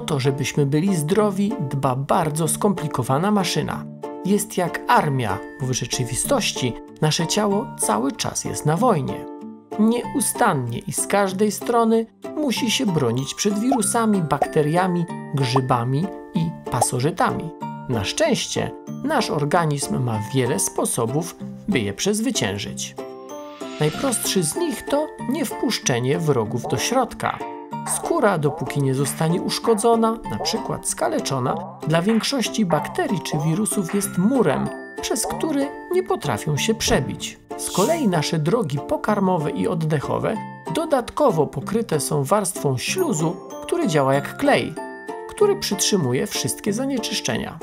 to, żebyśmy byli zdrowi, dba bardzo skomplikowana maszyna. Jest jak armia, bo w rzeczywistości nasze ciało cały czas jest na wojnie. Nieustannie i z każdej strony musi się bronić przed wirusami, bakteriami, grzybami i pasożytami. Na szczęście nasz organizm ma wiele sposobów, by je przezwyciężyć. Najprostszy z nich to niewpuszczenie wrogów do środka. Skóra, dopóki nie zostanie uszkodzona, na przykład skaleczona, dla większości bakterii czy wirusów jest murem, przez który nie potrafią się przebić. Z kolei nasze drogi pokarmowe i oddechowe dodatkowo pokryte są warstwą śluzu, który działa jak klej, który przytrzymuje wszystkie zanieczyszczenia.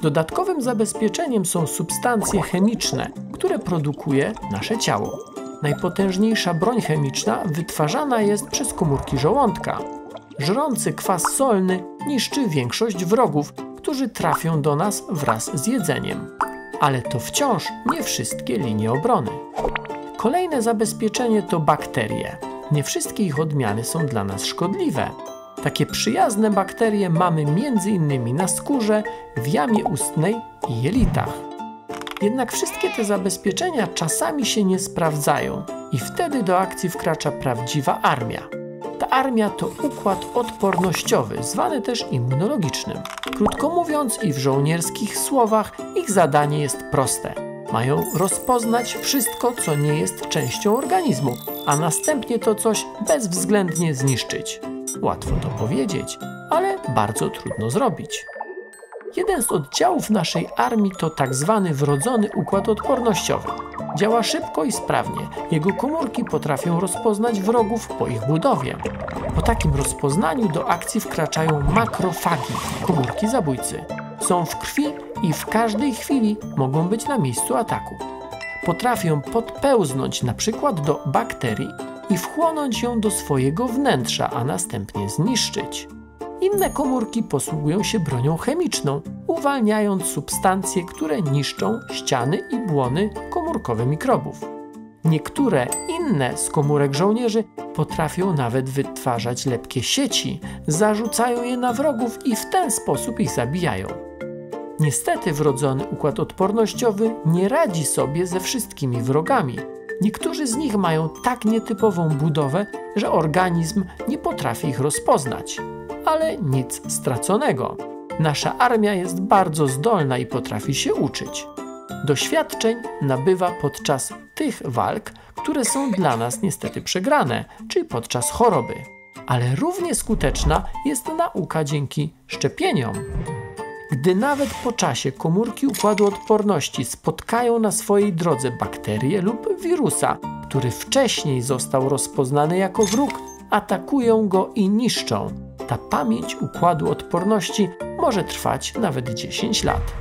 Dodatkowym zabezpieczeniem są substancje chemiczne, które produkuje nasze ciało. Najpotężniejsza broń chemiczna wytwarzana jest przez komórki żołądka. Żrący kwas solny niszczy większość wrogów, którzy trafią do nas wraz z jedzeniem. Ale to wciąż nie wszystkie linie obrony. Kolejne zabezpieczenie to bakterie. Nie wszystkie ich odmiany są dla nas szkodliwe. Takie przyjazne bakterie mamy m.in. na skórze, w jamie ustnej i jelitach. Jednak wszystkie te zabezpieczenia czasami się nie sprawdzają i wtedy do akcji wkracza prawdziwa armia. Ta armia to układ odpornościowy, zwany też immunologicznym. Krótko mówiąc i w żołnierskich słowach, ich zadanie jest proste. Mają rozpoznać wszystko, co nie jest częścią organizmu, a następnie to coś bezwzględnie zniszczyć. Łatwo to powiedzieć, ale bardzo trudno zrobić. Jeden z oddziałów naszej armii to tak zwany wrodzony układ odpornościowy. Działa szybko i sprawnie. Jego komórki potrafią rozpoznać wrogów po ich budowie. Po takim rozpoznaniu do akcji wkraczają makrofagi, komórki zabójcy. Są w krwi i w każdej chwili mogą być na miejscu ataku. Potrafią podpełznąć na przykład do bakterii i wchłonąć ją do swojego wnętrza, a następnie zniszczyć. Inne komórki posługują się bronią chemiczną, uwalniając substancje, które niszczą ściany i błony komórkowe mikrobów. Niektóre inne z komórek żołnierzy potrafią nawet wytwarzać lepkie sieci, zarzucają je na wrogów i w ten sposób ich zabijają. Niestety wrodzony układ odpornościowy nie radzi sobie ze wszystkimi wrogami. Niektórzy z nich mają tak nietypową budowę, że organizm nie potrafi ich rozpoznać ale nic straconego. Nasza armia jest bardzo zdolna i potrafi się uczyć. Doświadczeń nabywa podczas tych walk, które są dla nas niestety przegrane, czyli podczas choroby. Ale równie skuteczna jest nauka dzięki szczepieniom. Gdy nawet po czasie komórki układu odporności spotkają na swojej drodze bakterię lub wirusa, który wcześniej został rozpoznany jako wróg, atakują go i niszczą, ta pamięć układu odporności może trwać nawet 10 lat.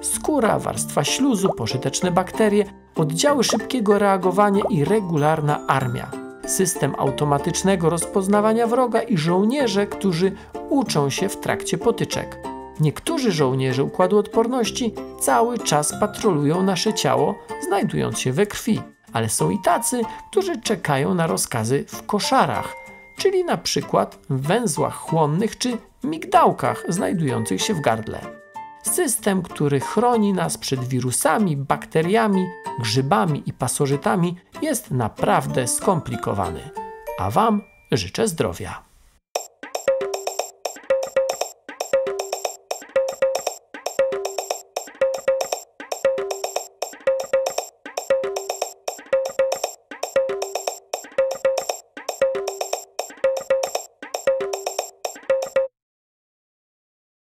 Skóra, warstwa śluzu, pożyteczne bakterie, oddziały szybkiego reagowania i regularna armia. System automatycznego rozpoznawania wroga i żołnierze, którzy uczą się w trakcie potyczek. Niektórzy żołnierze układu odporności cały czas patrolują nasze ciało, znajdując się we krwi, ale są i tacy, którzy czekają na rozkazy w koszarach – czyli na przykład w węzłach chłonnych czy migdałkach znajdujących się w gardle. System, który chroni nas przed wirusami, bakteriami, grzybami i pasożytami jest naprawdę skomplikowany. A Wam życzę zdrowia.